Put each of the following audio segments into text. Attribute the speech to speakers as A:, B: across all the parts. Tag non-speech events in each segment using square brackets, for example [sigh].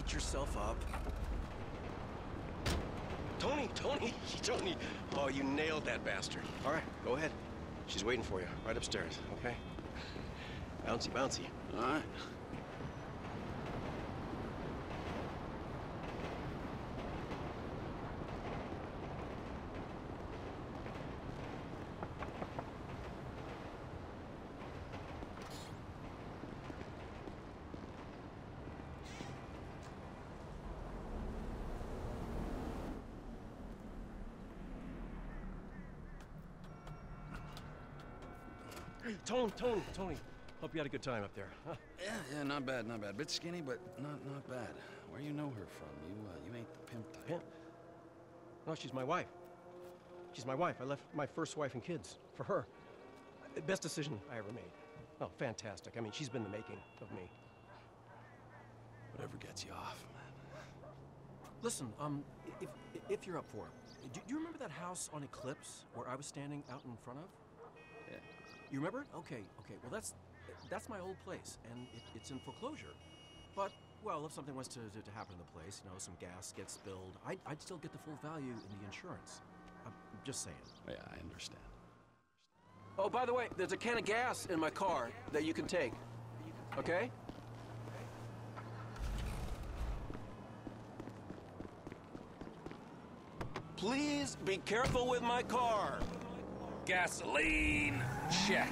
A: beat yourself up. Tony, Tony, [laughs] Tony. Oh, you nailed that bastard. All right, go ahead. She's waiting for you, right upstairs, okay? Bouncy, bouncy.
B: All right.
A: Tony, Tony, Tony. Hope you had a good time up there. Huh?
B: Yeah, yeah, not bad, not bad. Bit skinny, but not not bad. Where you know her from? You uh, you ain't the pimp type.
A: Pimp? No, she's my wife. She's my wife. I left my first wife and kids for her. Best decision I ever made. Oh, fantastic. I mean, she's been the making of me.
B: Whatever gets you off, man.
A: Listen, um, if if you're up for it, do, do you remember that house on Eclipse where I was standing out in front of? You remember? Okay, okay. Well, that's that's my old place, and it, it's in foreclosure. But well, if something was to, to, to happen to the place, you know, some gas gets spilled, I'd, I'd still get the full value in the insurance. I'm just saying.
B: Yeah, I understand.
A: Oh, by the way, there's a can of gas in my car that you can take. Okay? Please be careful with my car.
C: Gasoline, check.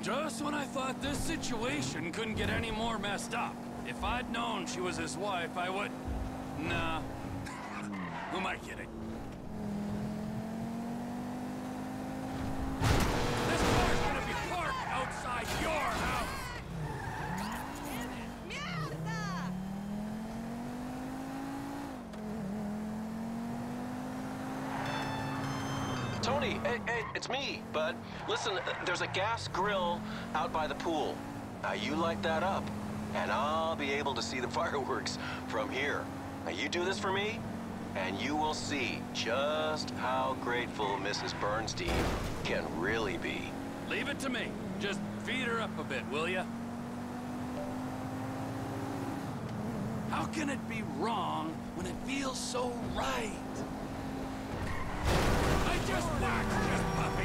C: Just when I thought this situation couldn't get any more messed up. If I'd known she was his wife, I would... Nah. [laughs] Who am I kidding?
A: It's me, bud. Listen, there's a gas grill out by the pool. Now you light that up, and I'll be able to see the [laughs] fireworks from here. Now you do this for me, and you will see just how grateful Mrs. Bernstein can really be.
C: Leave it to me. Just feed her up a bit, will ya? How can it be wrong when it feels so right? Just watch! Just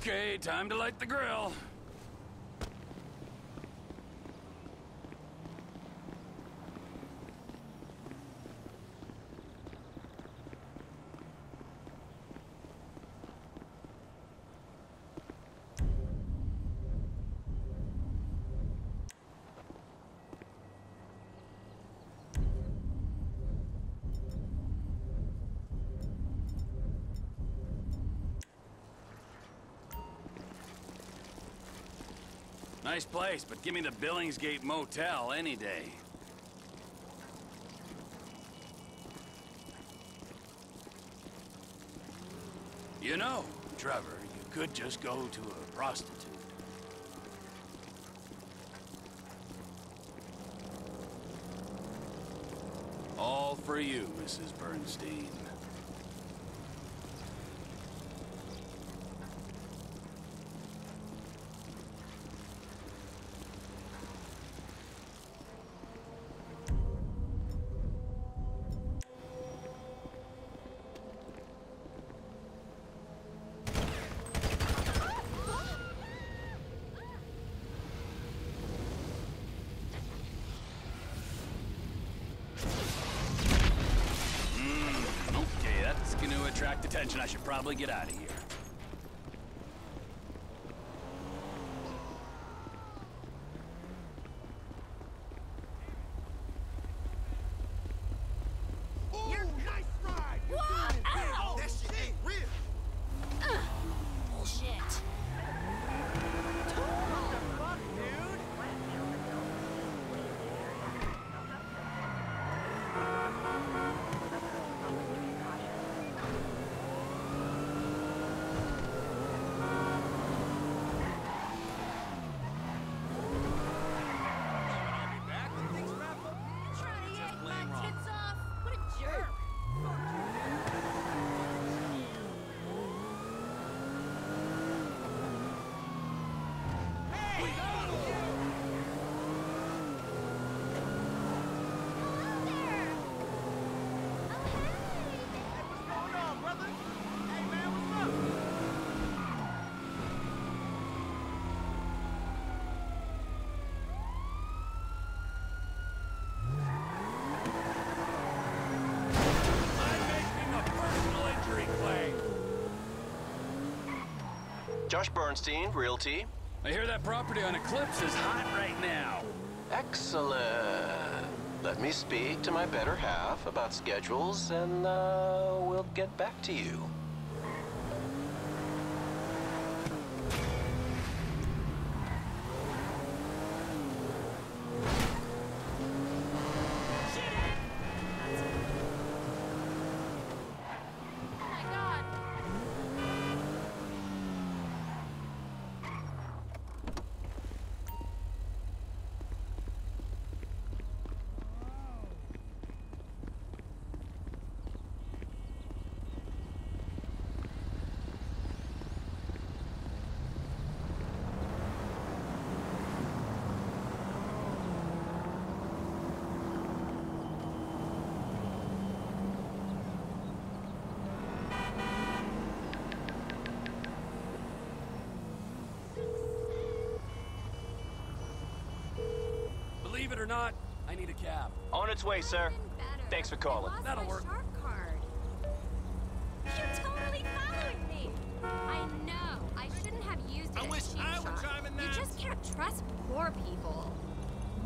C: Okay, time to light the grill. Nice place, but give me the Billingsgate Motel any day. You know, Trevor, you could just go to a prostitute. All for you, Mrs. Bernstein. Probably get out of here.
D: You're nice ride.
E: Whoa! Ow!
D: That shit ain't real.
E: Bullshit.
D: What the fuck, dude? I'll be back when things wrap up.
E: Trying to yank my
D: plain wrong.
E: tits off. What a jerk.
D: Hey!
E: Hello there. Oh,
D: Hey, what's going on, brother? Hey, man, what's up?
C: I'm making a personal injury claim.
F: Josh Bernstein, Realty.
C: I hear that property on Eclipse is hot right now.
F: Excellent. Let me speak to my better half about schedules, and uh, we'll get back to you.
G: On its way, sir. Thanks for calling.
C: That'll work.
E: You're totally following me. I know. I shouldn't have used it
D: I wish
E: Cheap
D: I were
E: Shot.
D: driving
E: You just can't trust poor people.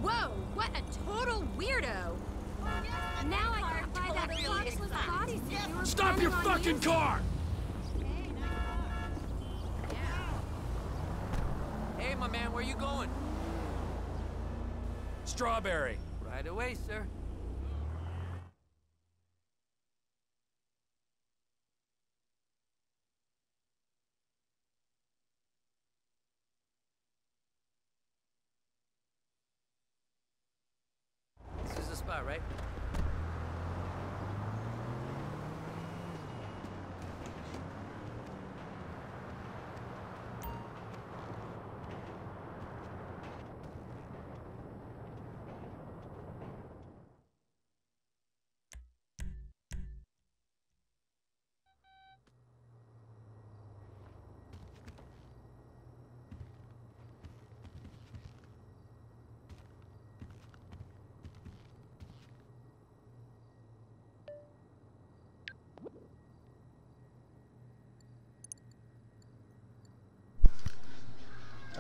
E: Whoa! What a total weirdo. Now I can buy that faceless bodysuit you
C: Stop your fucking car!
H: Hey, my man, where you going?
C: Strawberry.
H: Away, sir.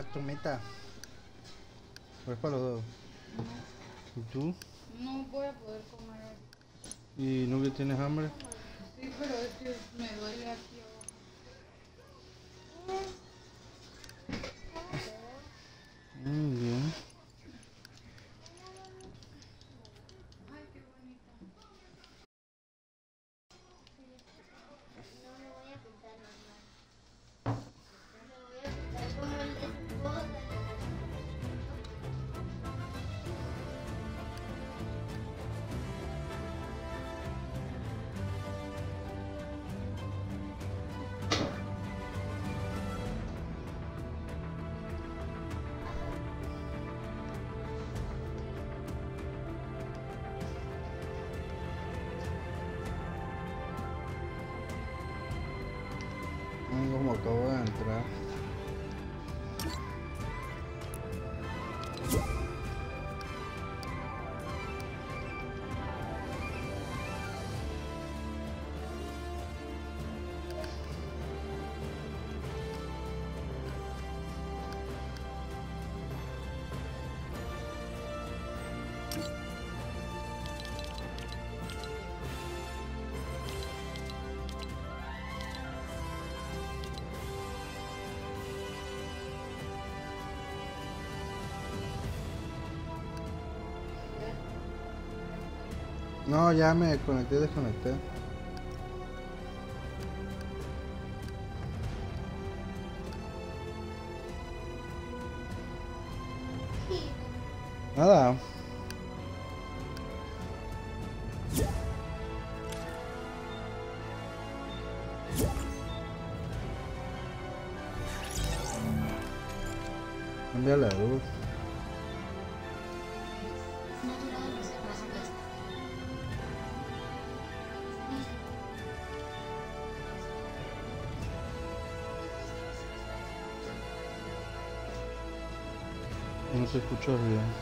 I: A tu meta. Pues para los dos. ¿Y tú?
J: No voy a poder comer.
I: ¿Y no que tienes hambre?
J: Sí, pero es que me duele aquí
I: acabo de entrar. No, ya me conecté desconecté. No se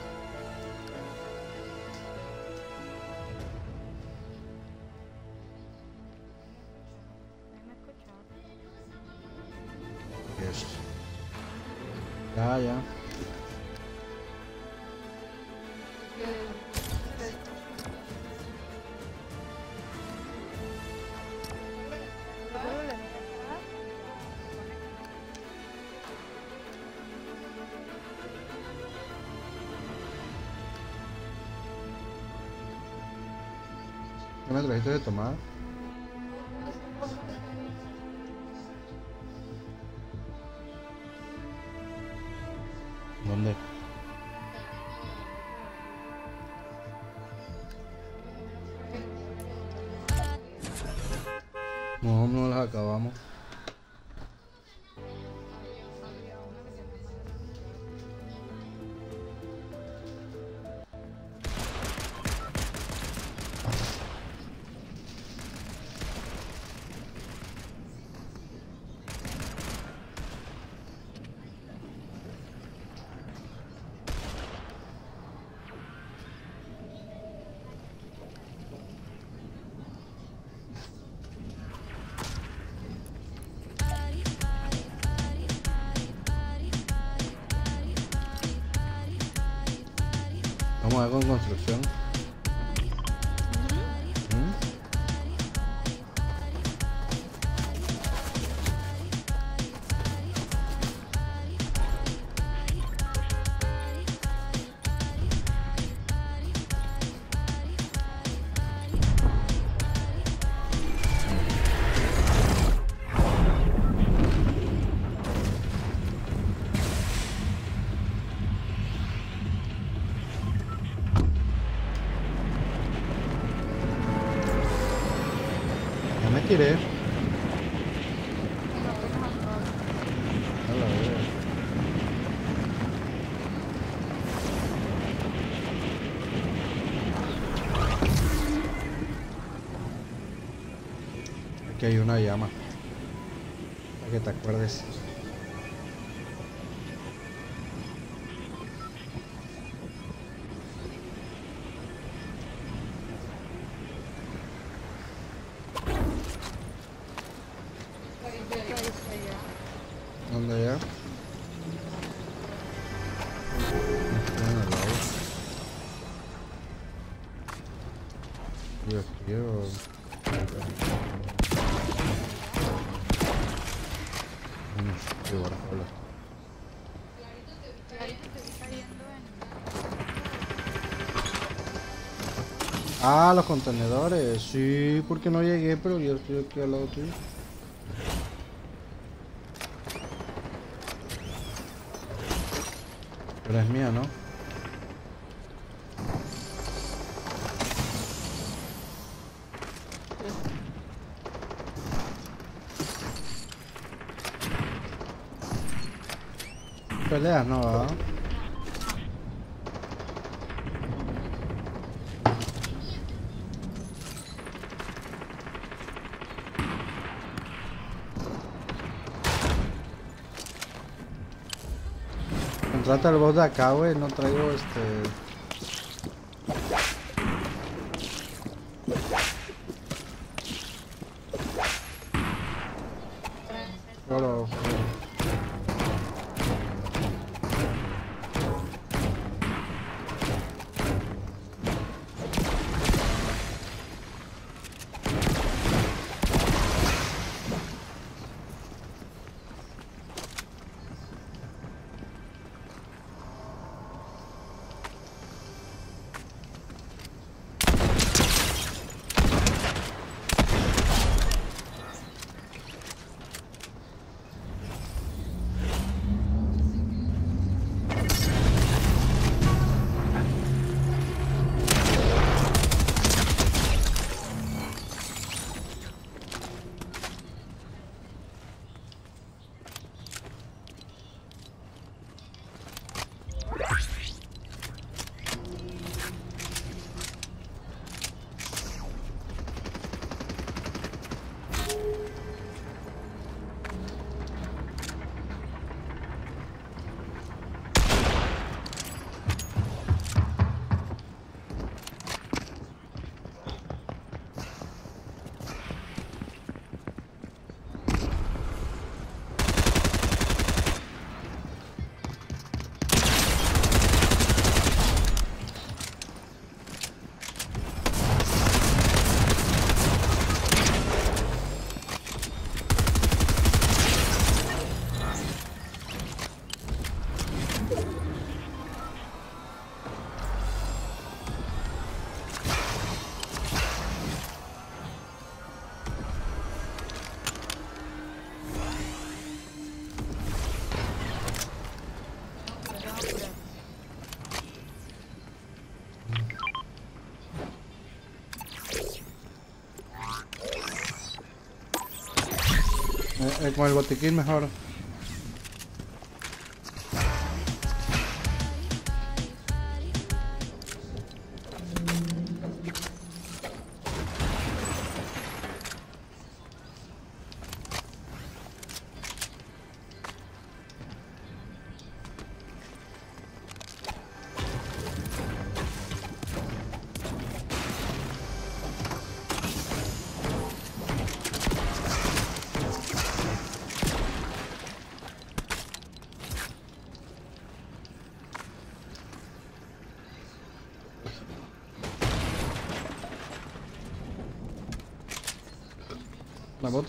I: trajiste de? Hay una llama. Para que te acuerdes. Ah, los contenedores. Sí, porque no llegué, pero yo estoy aquí al lado tuyo. Pero es mía, ¿no? Peleas no, ¿verdad? Trata el boss de acá, güey, no traigo este. Con el botiquín mejor.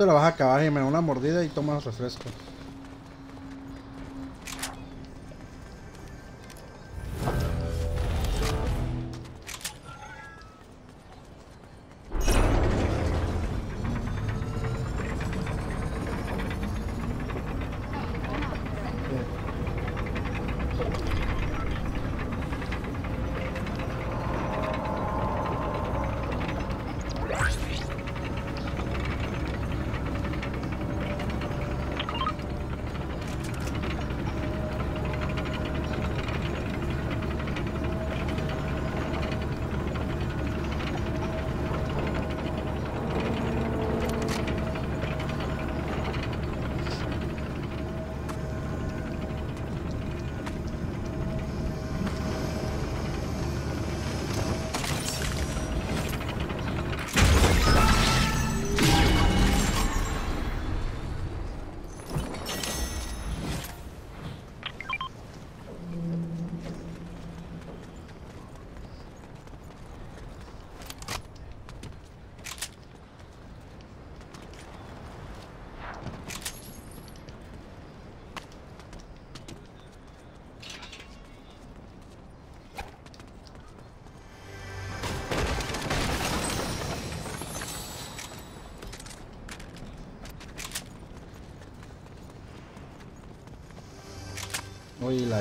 I: Moto la vas a acabar y me da una mordida y tomas refresco.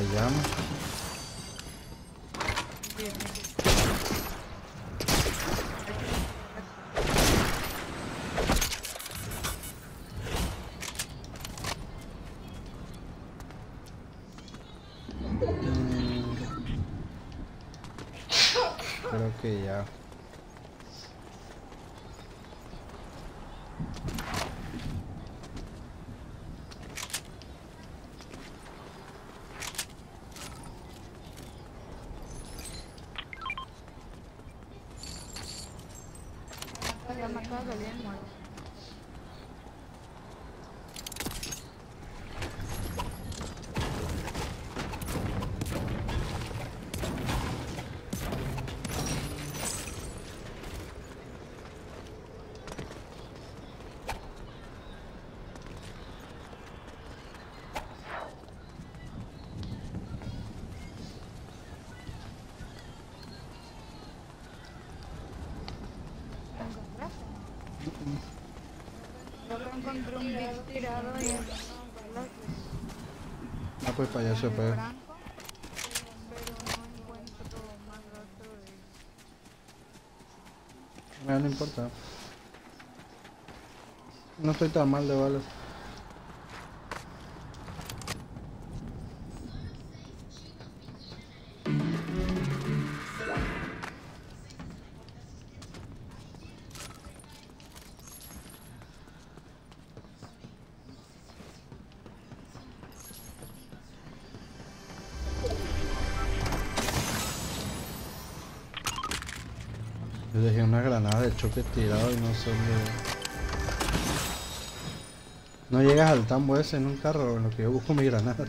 I: Uy, la llama. Mm. Creo que ya.
K: me acaba de salir el muerto. ¿Lo encontraste? Yo encontré un big tirado y
I: Ah, pues
K: blanco, pero no encuentro más rastro de
I: Mira, no importa. No estoy tan mal de balas. Granada de choque tirado y no sé dónde. No llegas al tambo ese en un carro en lo que yo busco mi granada.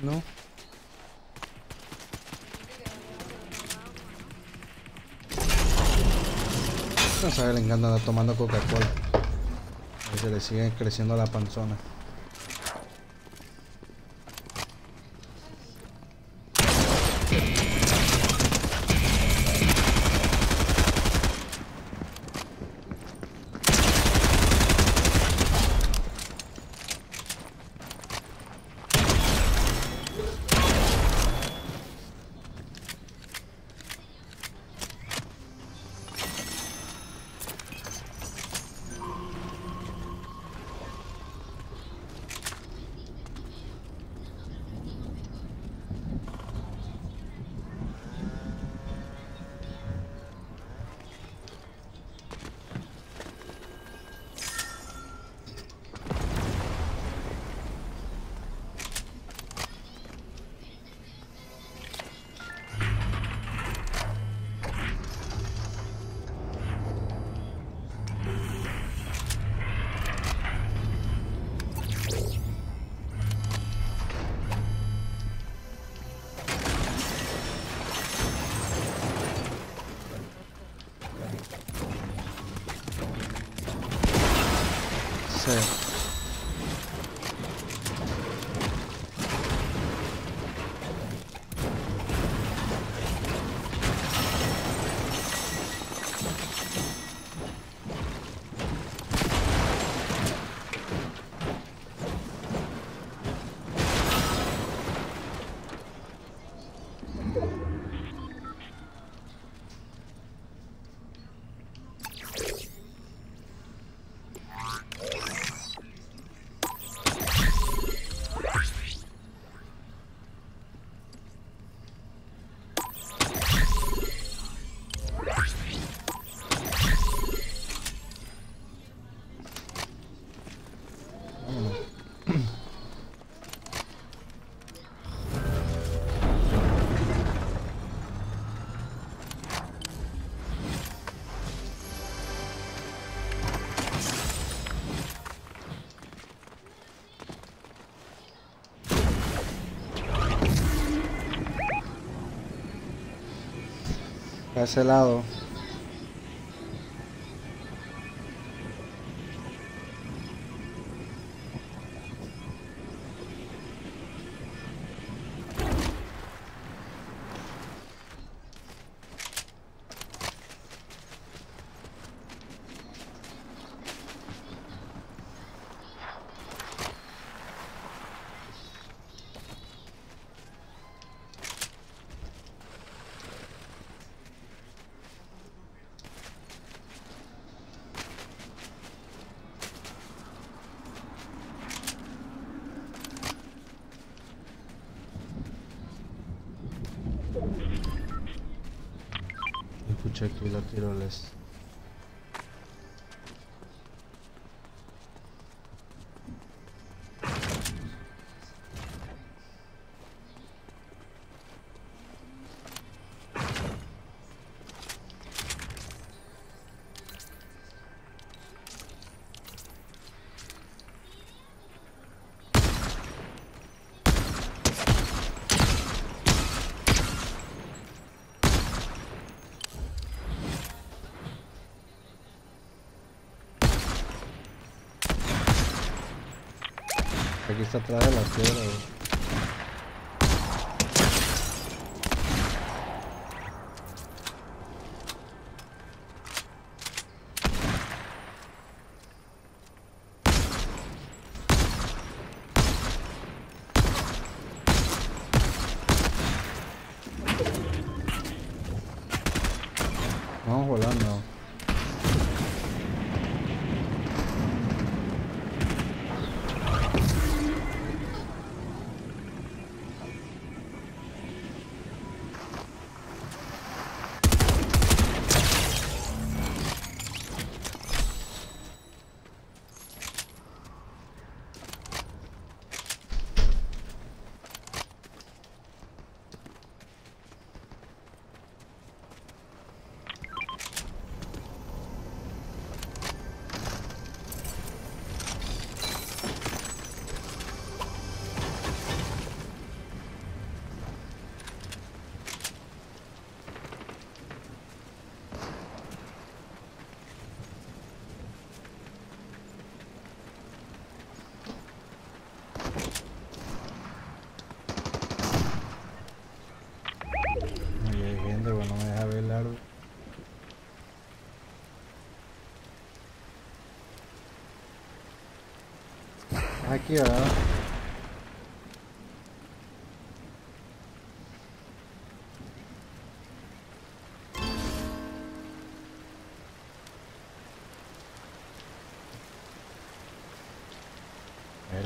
I: No. No sabe, le encanta andar tomando Coca-Cola. Si le sigue creciendo la panzona. A ese lado. Escuché aquí Aquí está atrás de la piedra. Aquí, ¿verdad?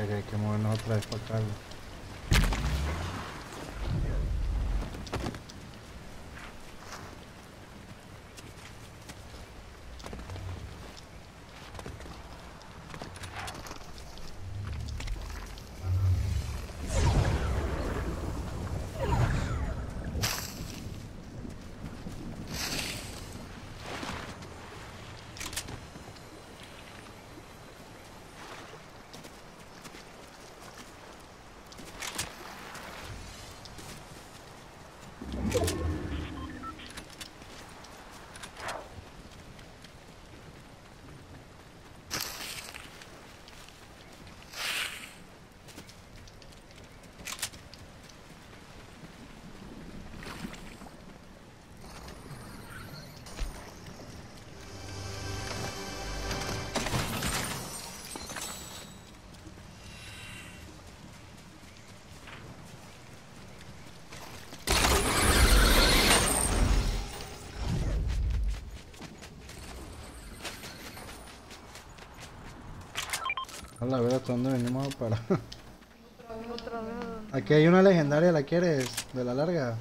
I: Que hay que movernos otra vez para acá. La verdad, ¿dónde venimos para?
K: Otra [laughs] vez.
I: Aquí hay una legendaria, ¿la quieres? De la larga.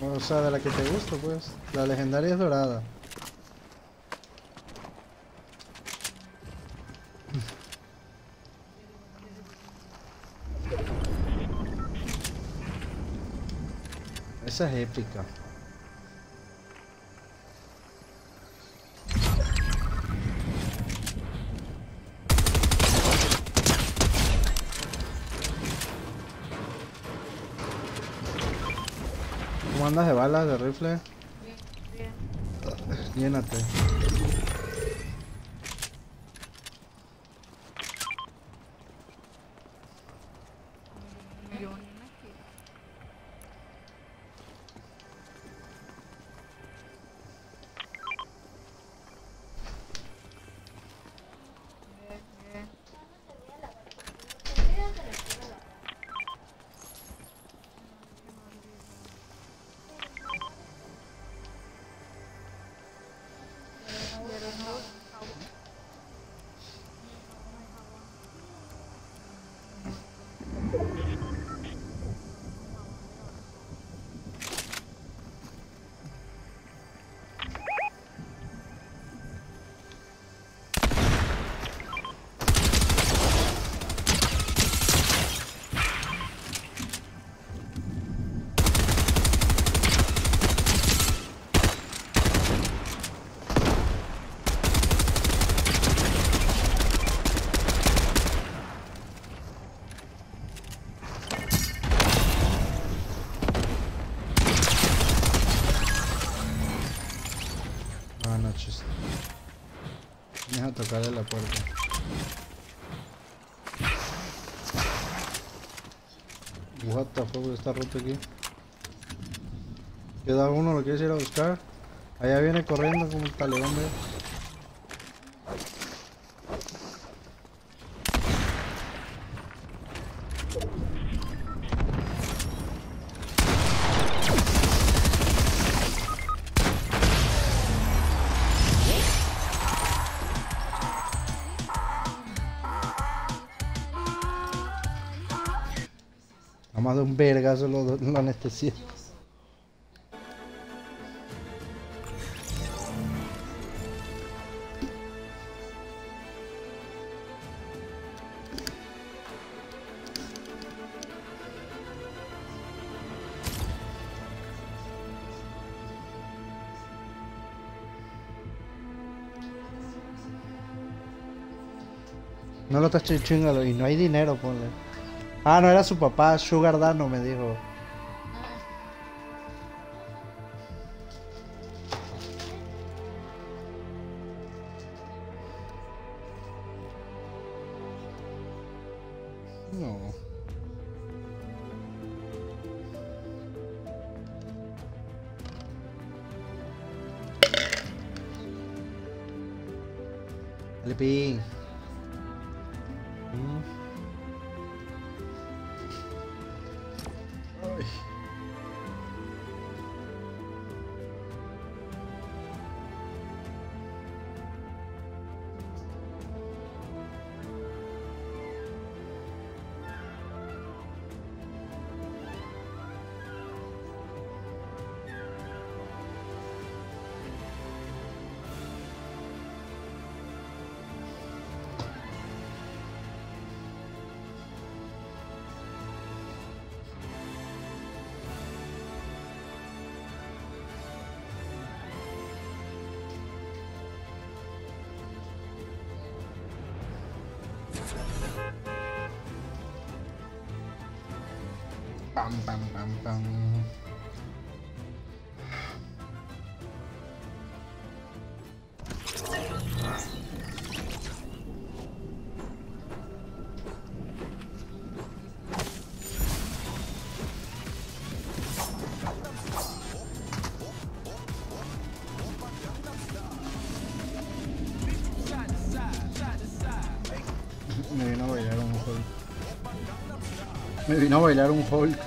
I: O sea, de la que te gusta, pues. La legendaria es dorada. [laughs] Esa es épica. Balas, de rifle?
K: Bien.
I: Llénate. Deja tocarle la puerta. What the fuck, está roto aquí. Queda uno, lo quieres ir a buscar. Allá viene corriendo como un taleón, ve. Vergazo lo, lo anestesia. No lo estás chingando y no hay dinero, ponle. Ah, no era su papá, Sugar Dano me dijo. Me vino bailar un Hulk.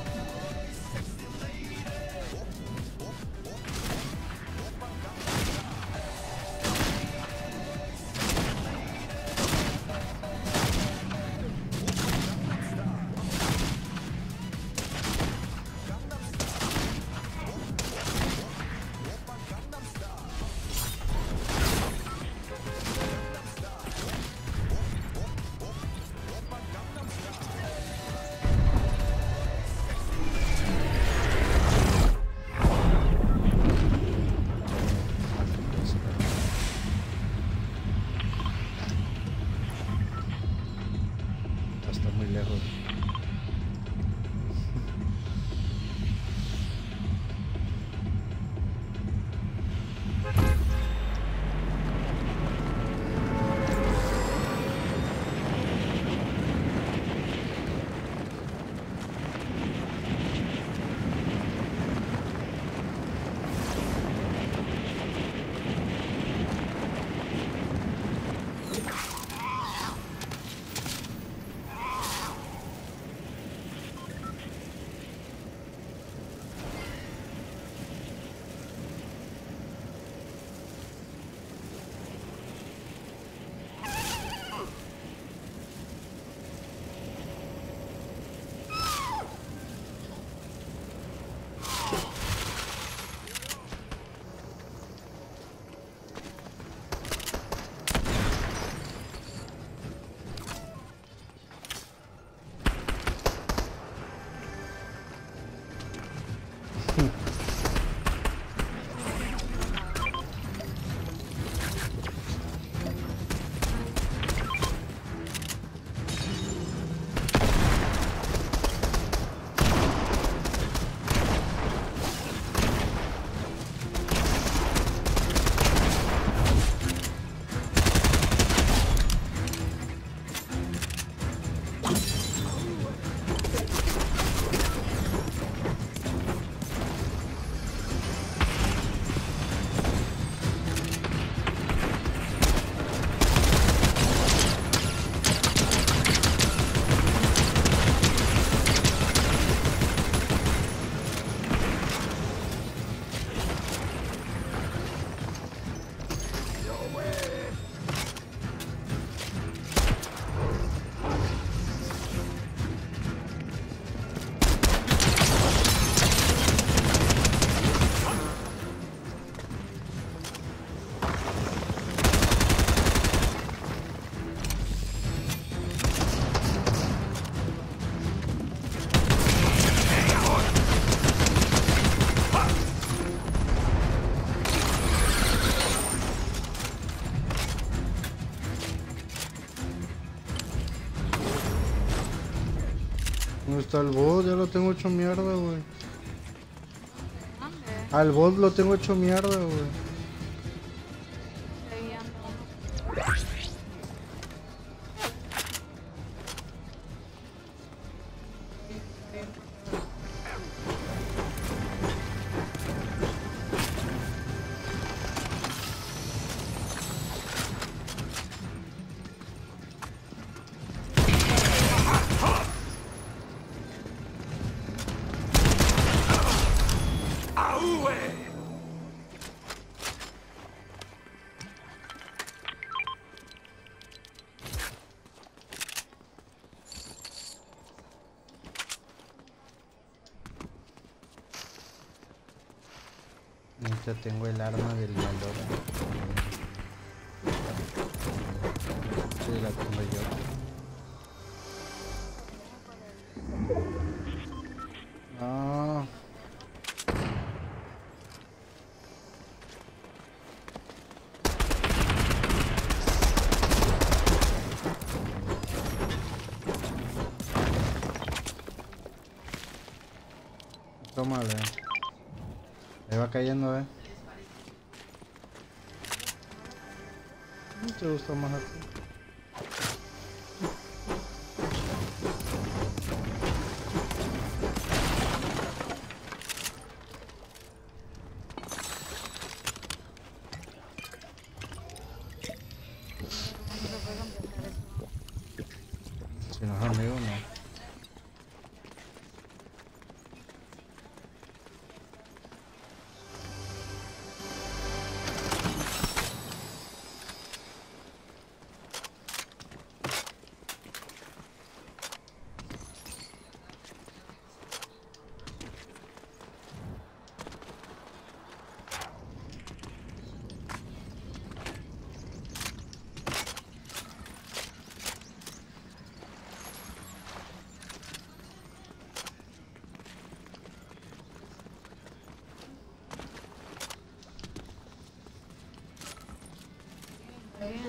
I: Está el bot? Ya lo tengo hecho mierda, güey. Al bot lo tengo hecho mierda, güey. Ya tengo el arma del Maldora. Sí, la tengo yo. No. Tómale. Cayendo, eh. ¿Te gusta más a ti?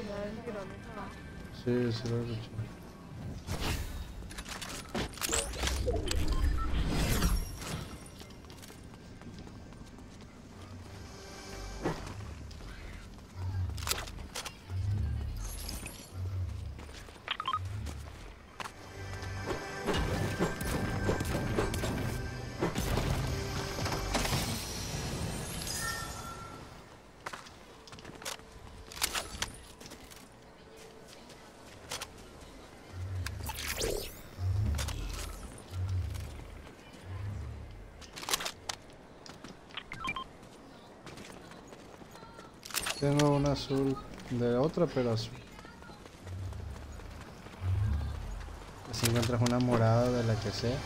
K: Está bien, ya
I: Tengo una azul de otra, pero azul. Si encuentras una morada de la que sea.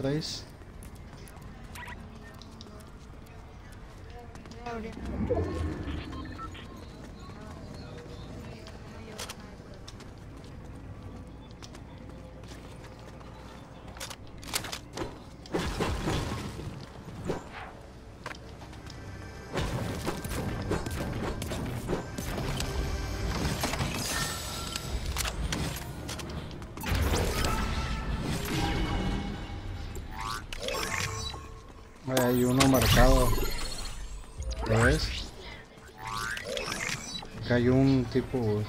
I: Atrás. Marcado. ¿Lo ves? Acá hay un tipo. güey.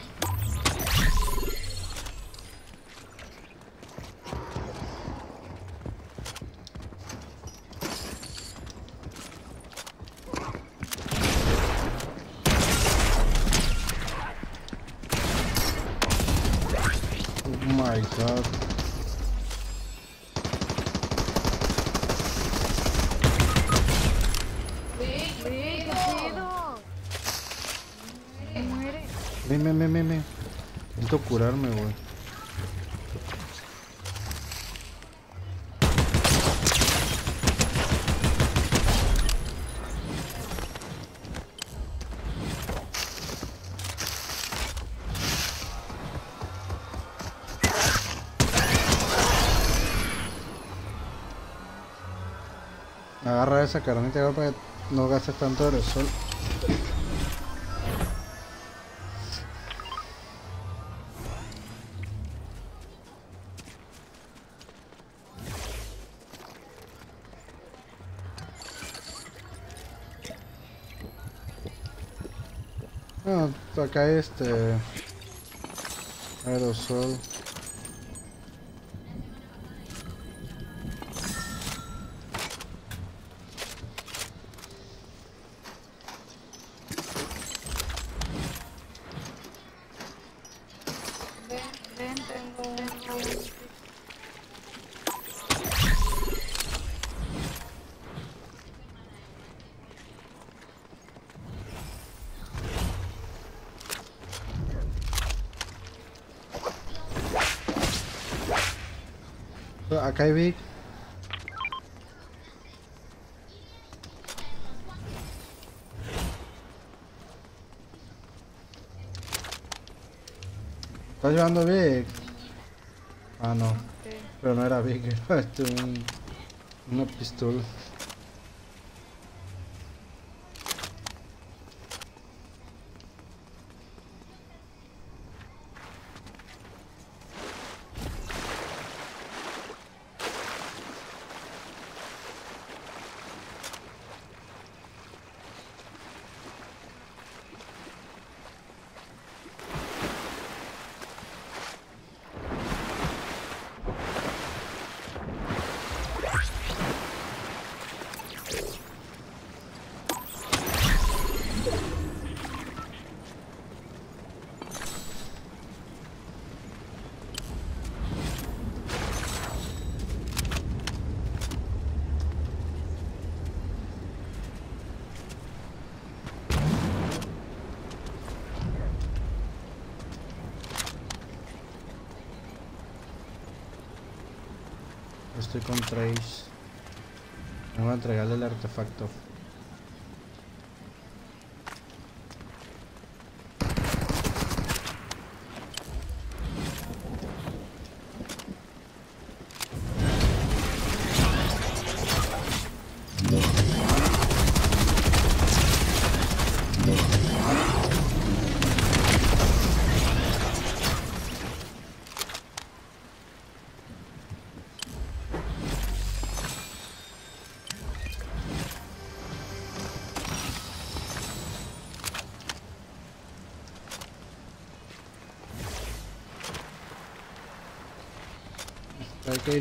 I: Oh my god.
K: Sí, ¿qué pedo?
I: Ven, ven, ven, ven, ven. Necesito curarme, güey. Agarra esa carnita para que no gastes tanto aerosol. Ah, acá este aerosol. Vic. ¿Estás llevando Vic? Ah, no.
K: Ok.
I: Pero no era Vic, [laughs] era este un, una pistola. Estoy con Trace. Vamos a entregarle el artefacto.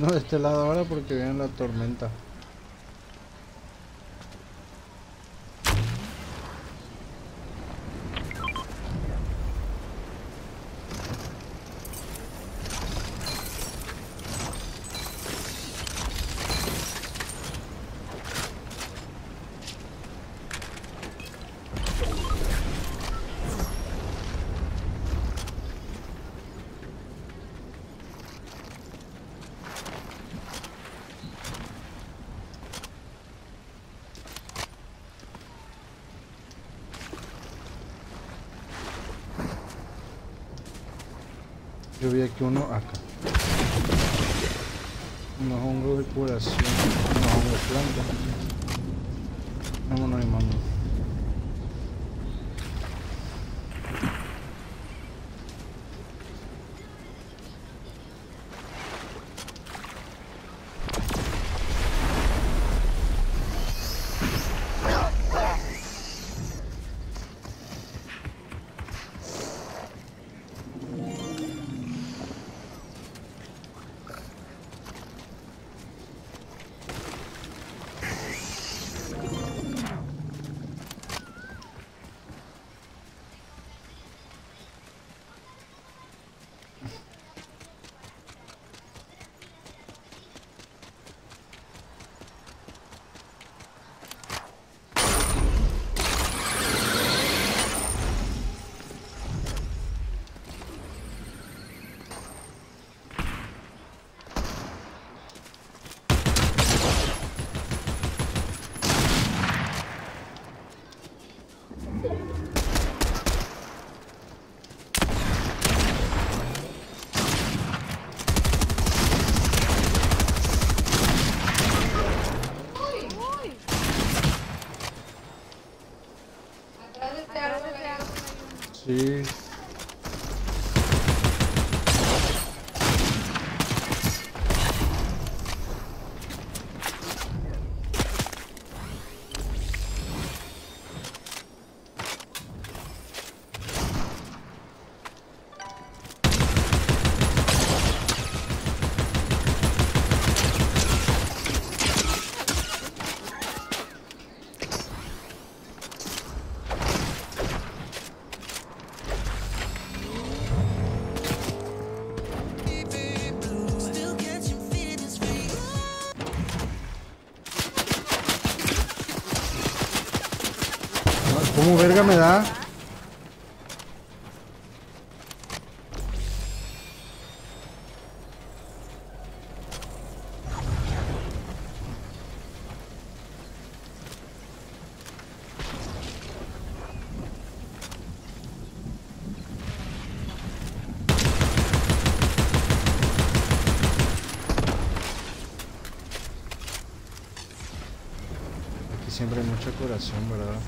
I: Irnos de este lado ahora porque viene la tormenta. Yo vi aquí uno acá. ¿Cómo verga me da? Aquí siempre hay mucha curación, ¿verdad?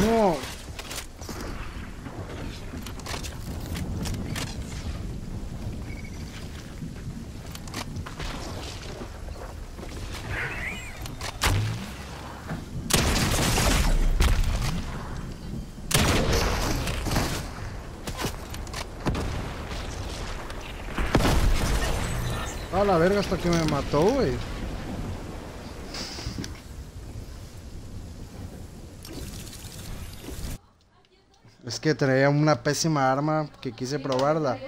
I: No. La verga hasta que me mató, güey. Es que traía una pésima arma que quise probarla.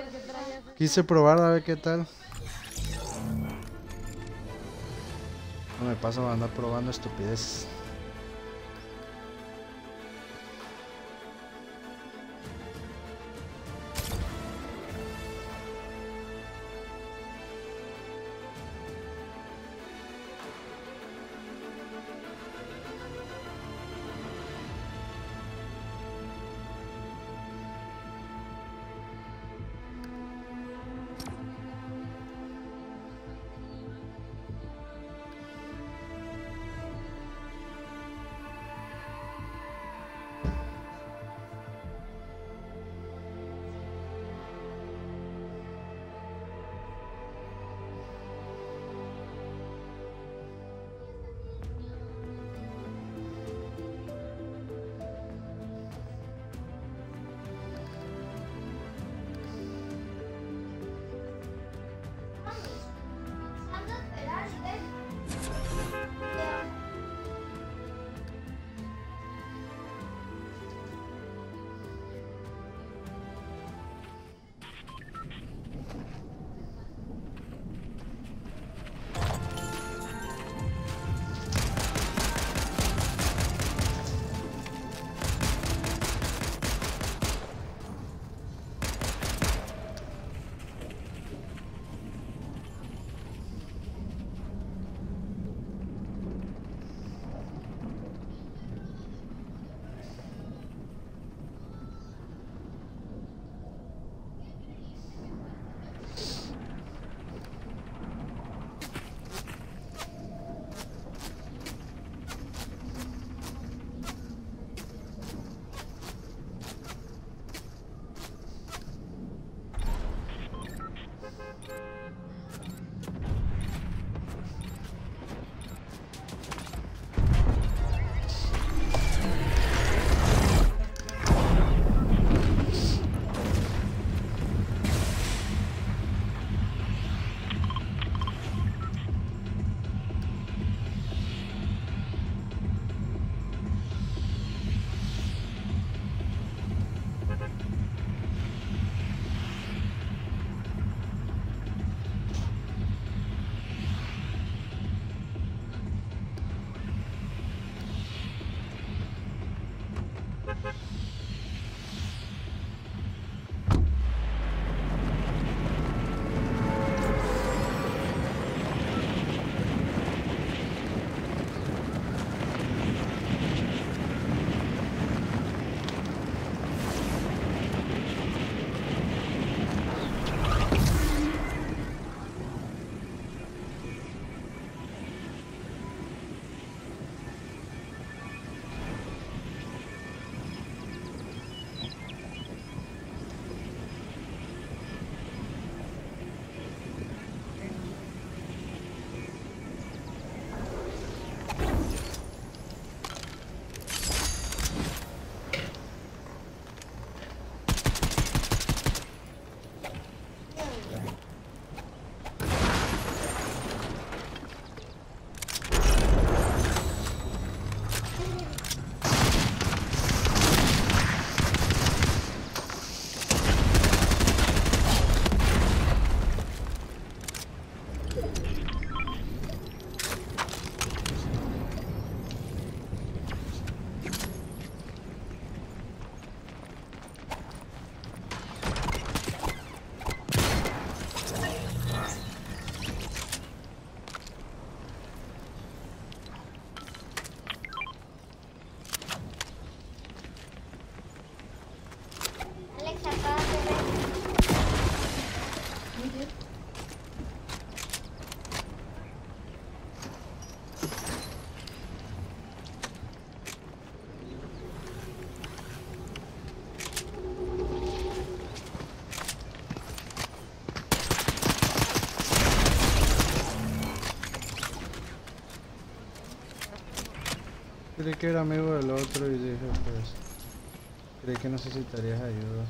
I: Quise probarla a ver qué tal. No me paso a andar probando estupidez. Creí que era amigo del otro y dije, pues. Creí que necesitarías ayuda.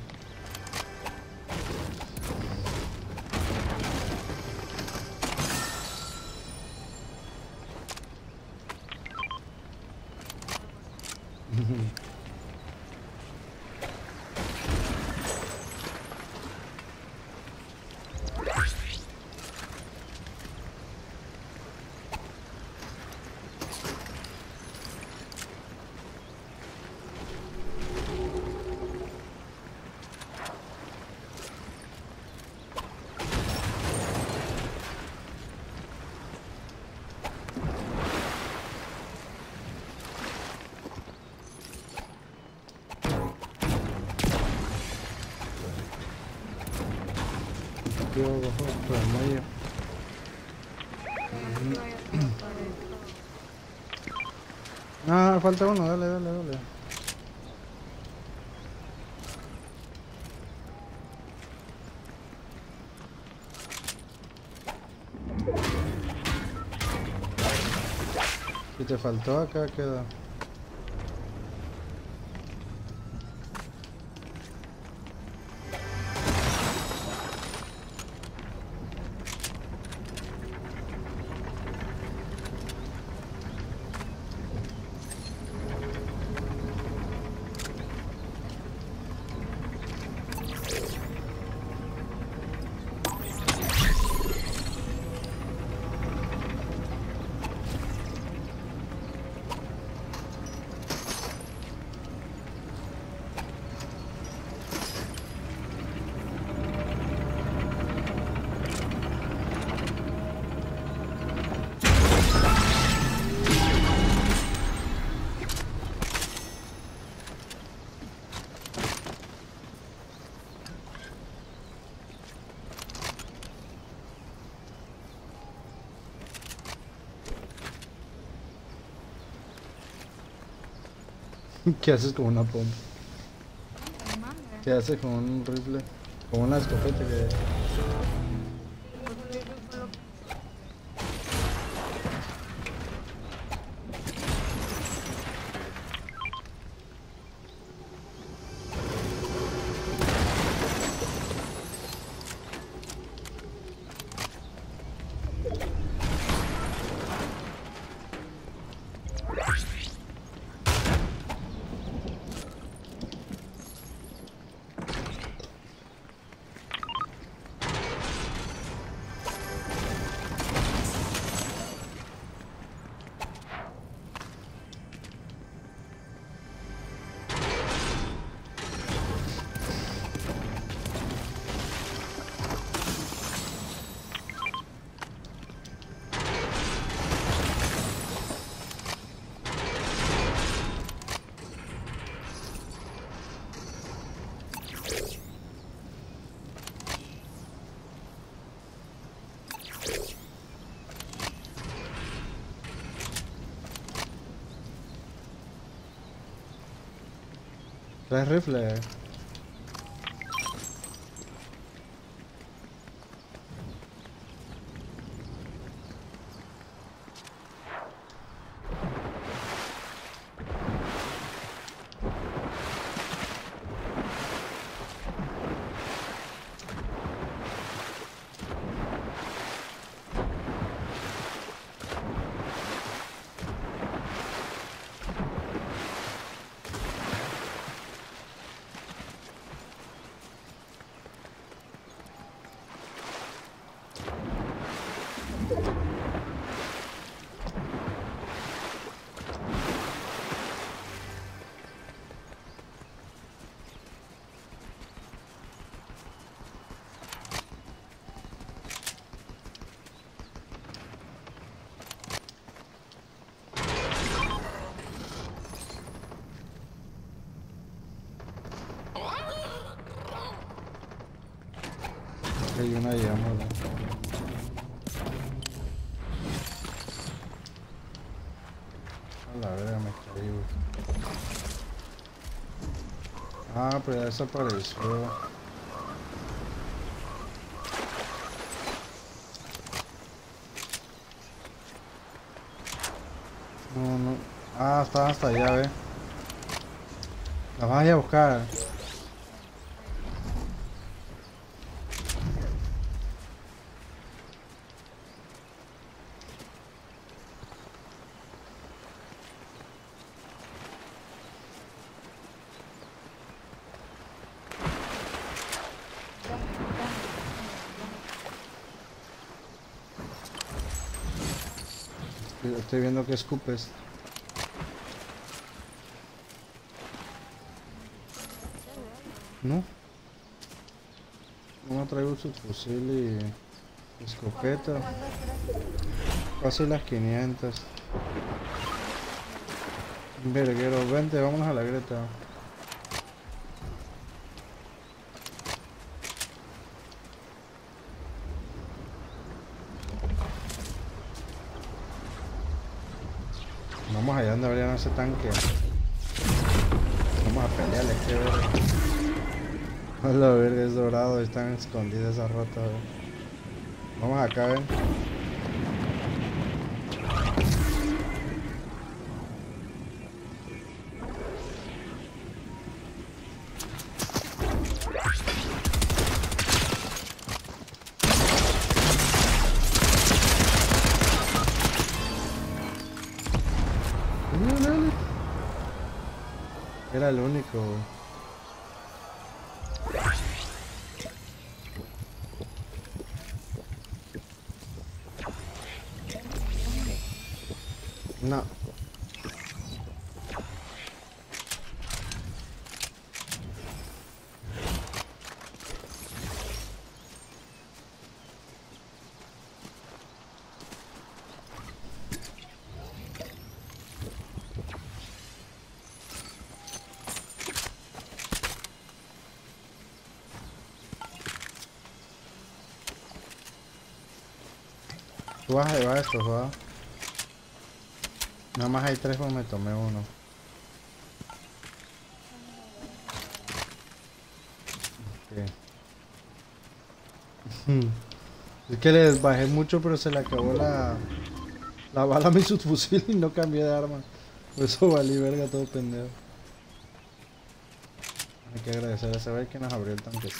I: Falta uno, dale, dale, dale. Si te faltó acá queda. [laughs] ¿Qué haces con una pompa? ¿Qué haces con un rifle? Con una escopeta que... Tres rifles. Hay una llama. A la verga me caí, güey. Ah, pero ya desapareció. No, no. Ah, está hasta allá, ve. La vas a ir a buscar. Estoy- viendo que escupes. ¿No? No traigo su fusil y escopeta. Casi las 500. Verguero, vente, vámonos a la greta. Vamos allá donde habrían ese tanque. Vamos a pelearle, que verga. [laughs] A la verga, es dorado, están escondidas esas rotas. ve. Vamos acá, ven. Tú vas a llevar estos, ¿va? Nada más hay tres, pues me tomé uno. Ok. Es que les bajé mucho, pero se le acabó la, la bala a mi subfusil y no cambié de arma. Por eso valí verga todo pendejo. Hay que agradecer a ese güey que nos abrió el tanque.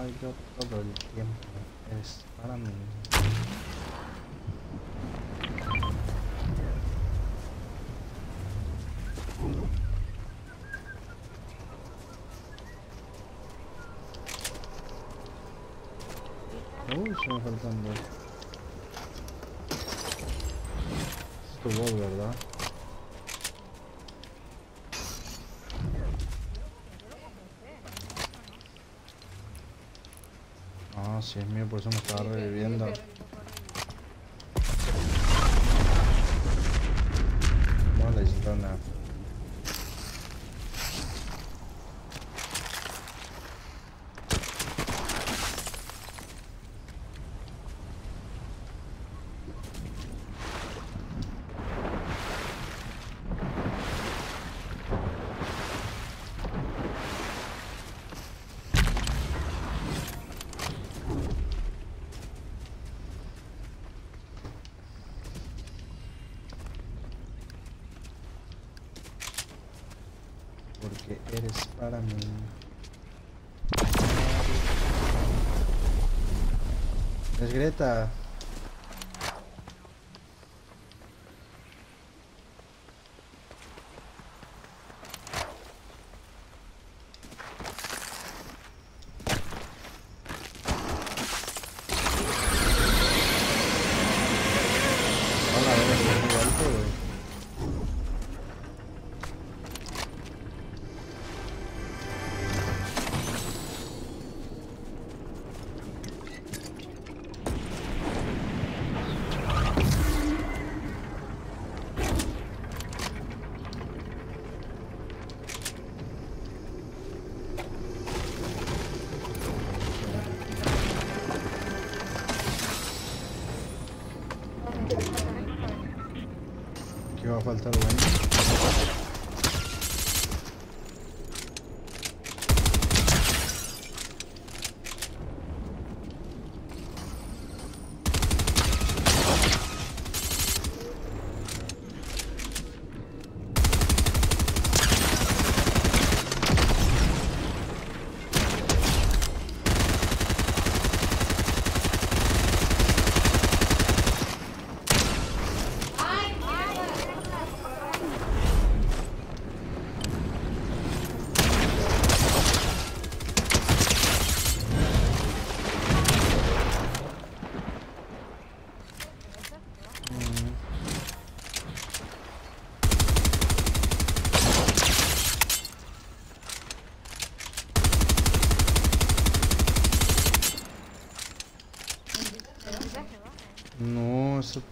I: Ay, yo todo el tiempo es para mí. Uy, se me faltan dos. Es tu voz, ¿verdad? Sí es mío, por eso me estaba reviviendo. Vale, Islona. Porque eres para mí. Es Greta.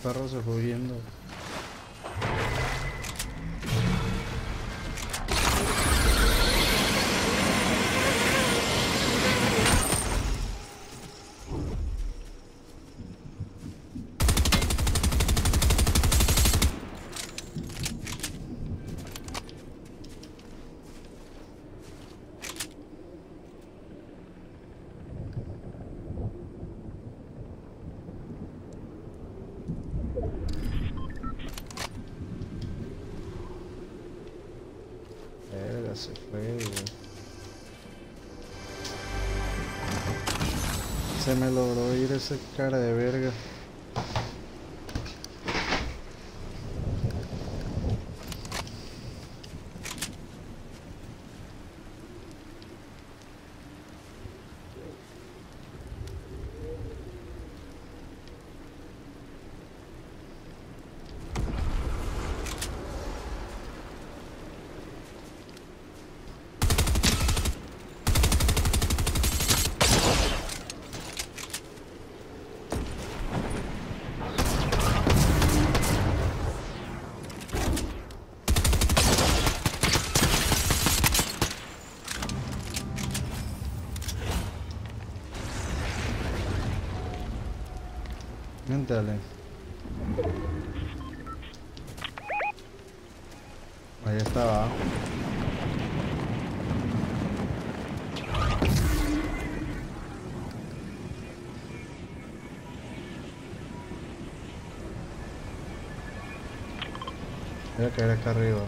I: No, ese perro se fue viendo. Me logró ir ese cara de verga. Ahí estaba. Voy caer acá arriba.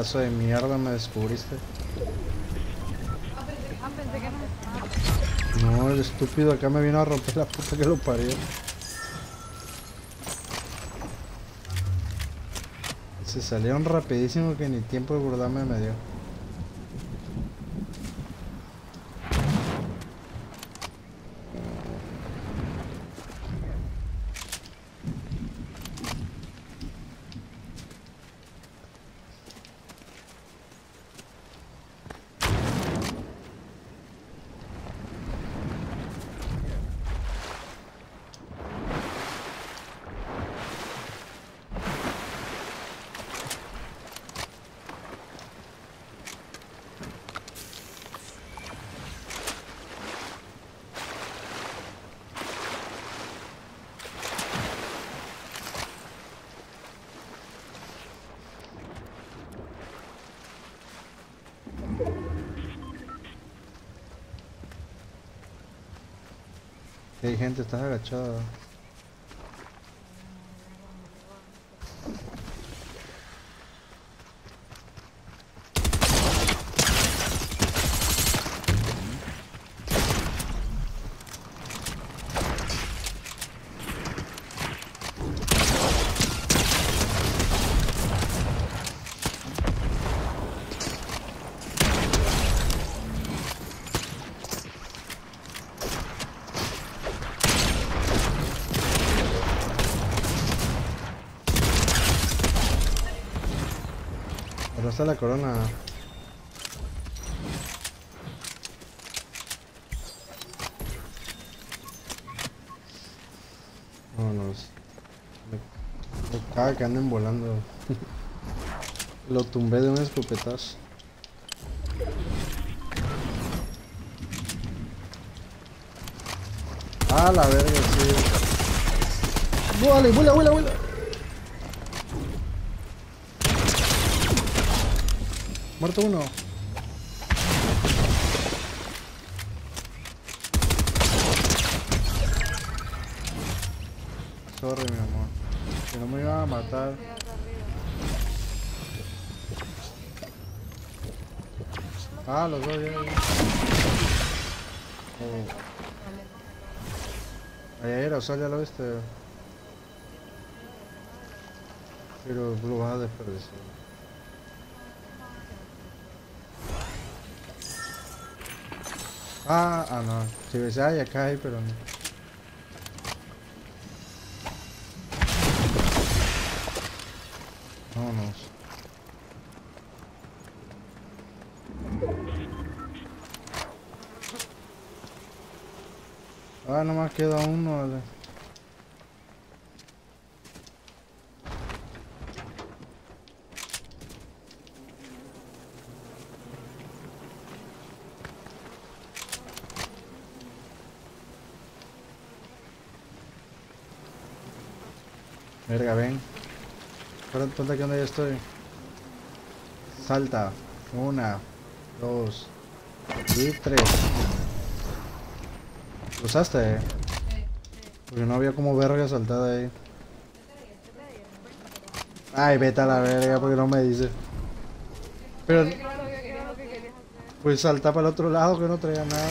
I: Pedazo de mierda, me descubriste.
K: No.
I: El estúpido acá me vino a romper la puta que lo parió. Se salieron rapidísimo que ni tiempo de burlarme me dio. Estás agachada. Ahora la corona. Vámonos. Me, me caga que anden volando. [laughs] Lo tumbé de un escopetazo. Ah, la verga, sí. ¡Vuela, vuela, vuela, vuela! Muerto uno. Sorry, mi amor. Que no me iban a matar. Ah, los dos ya. Oh. Ahí hay aerosol, ya lo viste. Pero lo vas a desperdiciar. Ah, ah, no. Si ves, ay, acá hay, pero no. Vámonos. Ah, nomás queda uno, vale. Verga, ven. Aquí donde yo estoy. Salta. Una, dos y tres. ¿Cruzaste? Porque no había como verga saltada ahí. Ay, vete a la verga porque no me dice. Pero,
K: Claro, ¿qué es lo que
I: pues salta para el otro lado que no traía nada.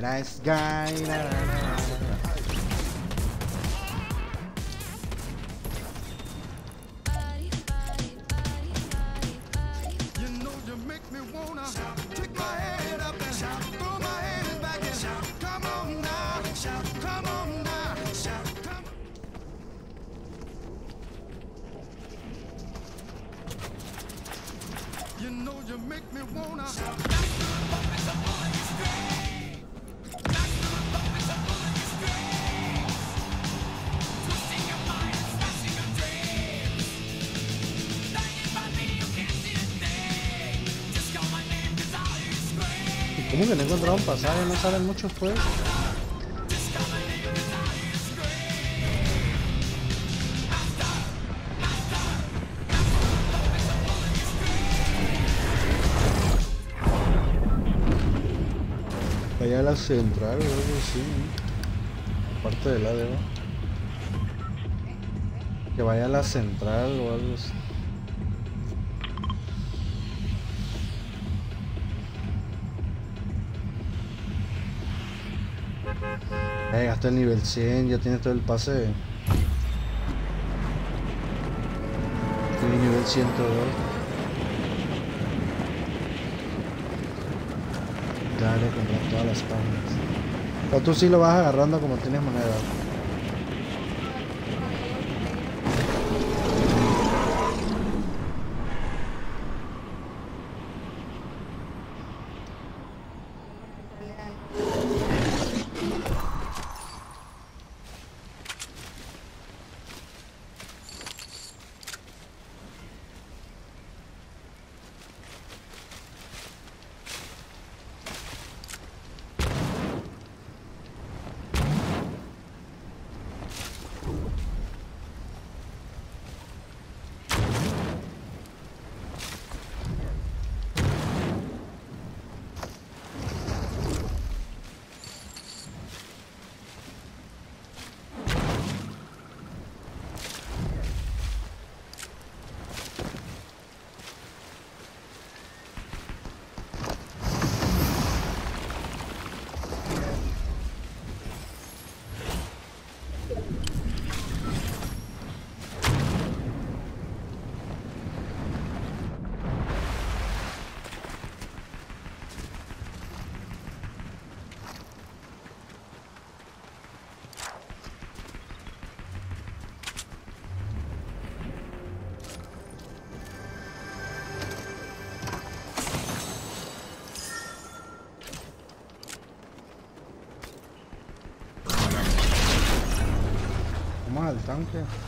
I: nice guy. ¿Cómo que no encontraron pasaje? No salen muchos pues. Vaya a la central o algo así. ¿no? Aparte de la de Que vaya a la central o algo así. Llegaste al nivel 100, ya tienes todo el pase. Tienes nivel 102. Dale, comprar todas las páginas. O tú sí lo vas agarrando como tienes moneda. Vamos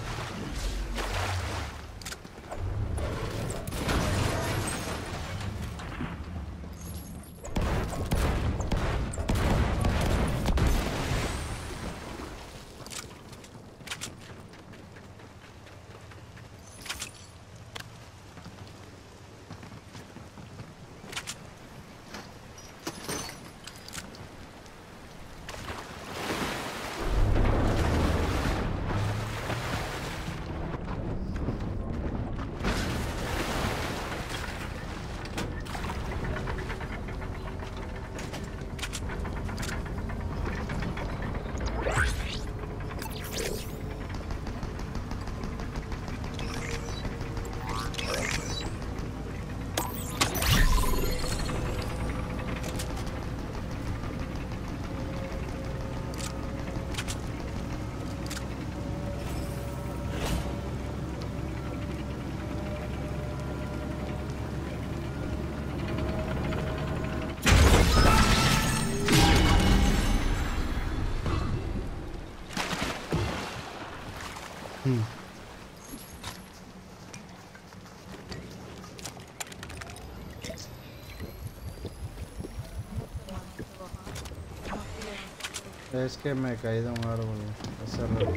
I: Es que me caí de un árbol hace rato.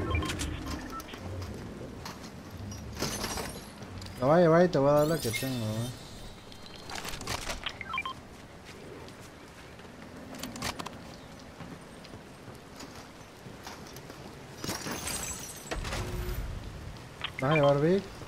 I: La voy a llevar y te voy a dar la que tengo, ¿eh? ¿Vas a llevar Vic?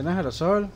I: ¿Tienes aerosol?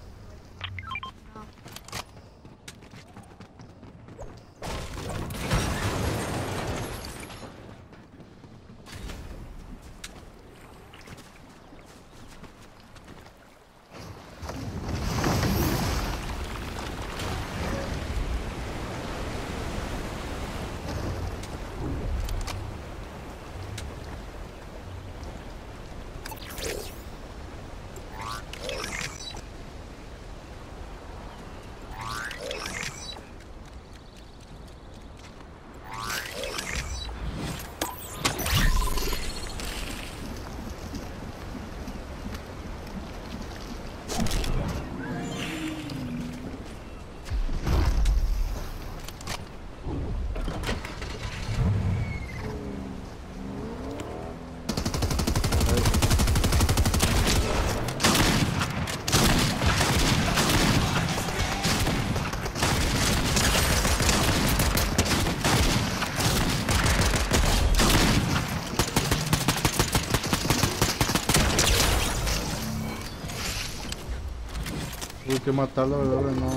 I: Matarlo, ¿verdad? No,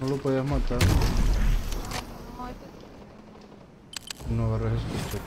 I: no lo podías matar.
K: No, este
I: No agarres escopeta.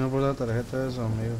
I: Vino por la tarjeta de su amigo.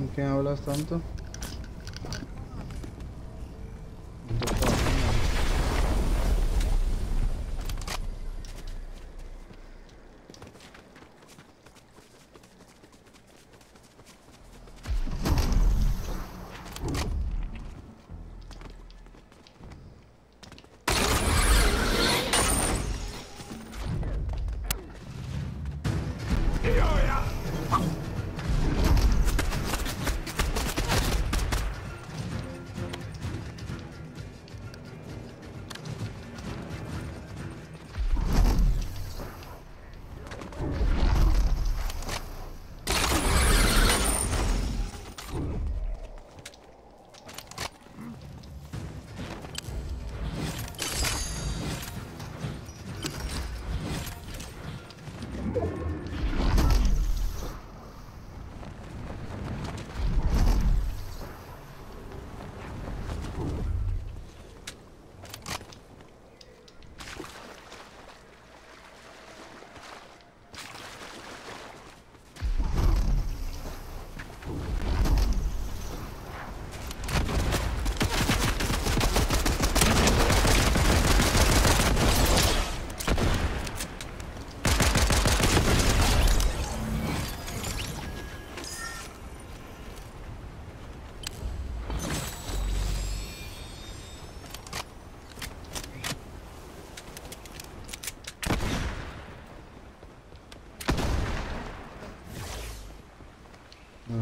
I: ¿Con quién hablas tanto?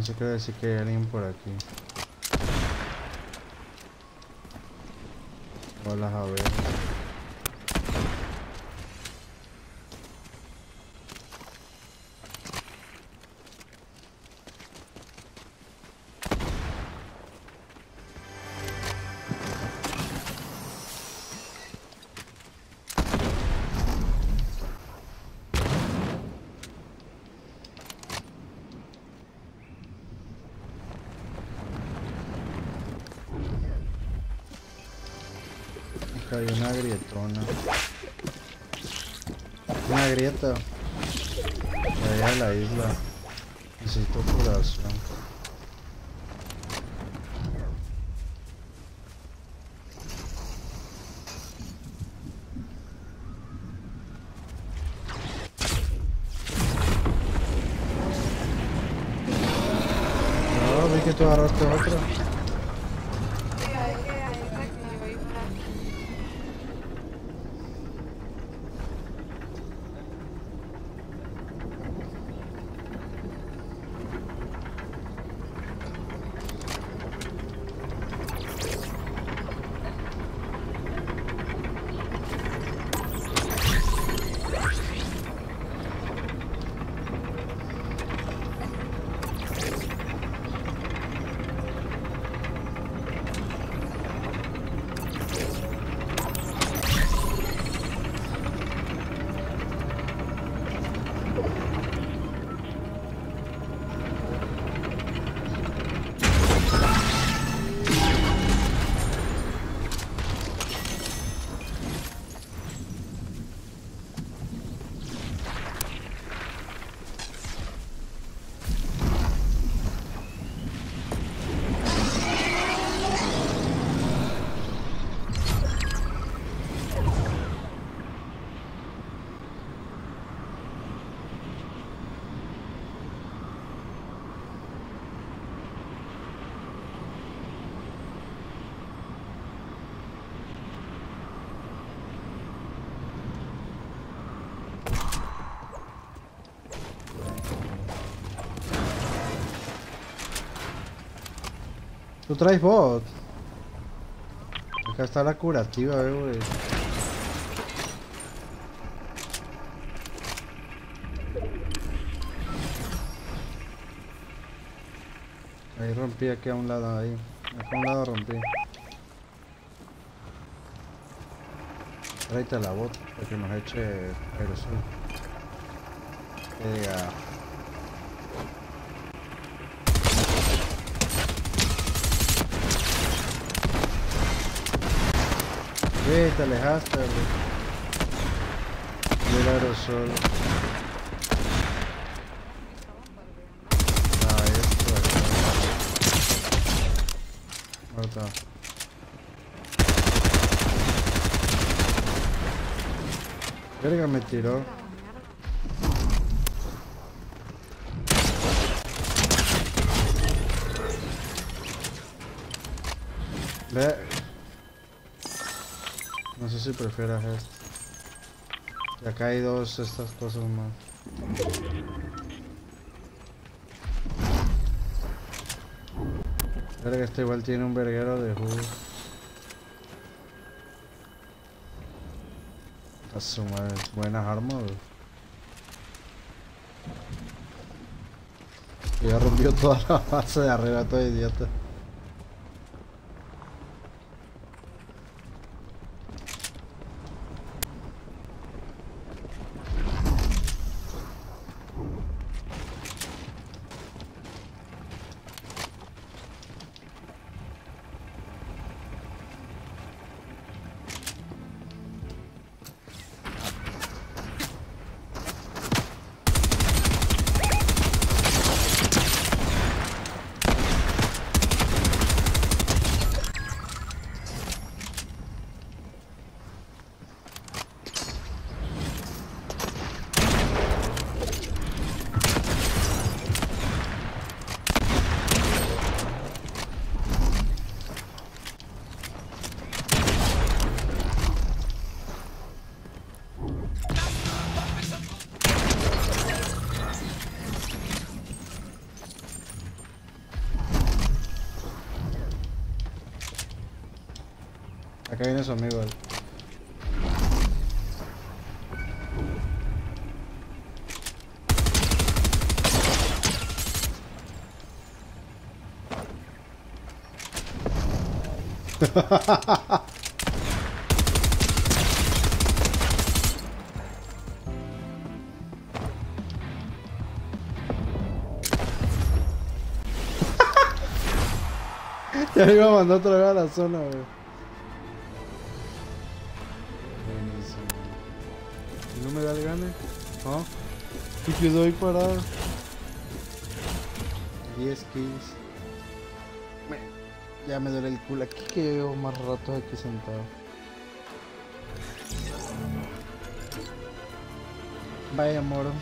I: Sé qué decir que hay alguien por aquí. Hola, a ver. Hay una grietona. Una grieta. Allá de la isla. Necesito curación. No, vi que tú agarraste otra. Traes bot. Acá está la curativa, eh, güey. Ahí rompí aquí a un lado, ahí. Acá a un lado rompí. Tráete la bot para que nos eche aerosol. Que diga, Sí, te alejaste, güey. Del aerosol. Ah, esto. Muerta. Verga, me tiró. Sé si prefieras esto. Y acá hay dos estas cosas más. Verga, este igual tiene un verguero de jugo. A su buenas armas. Ya rompió toda la base de arriba, todo idiota. [laughs] ya me iba a mandar otra vez a la zona, güey. Buenísimo. ¿Y no me da el gane? ¿No? Y quedó ahí parado. 10 kills. Ya me duele el culo. Aquí que llevo más rato aquí sentado. Vaya moro.